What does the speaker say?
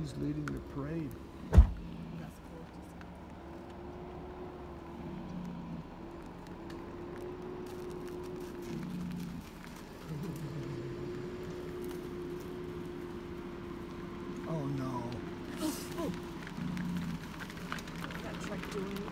He's leading the parade. Oh no. Oh, oh. That truck doing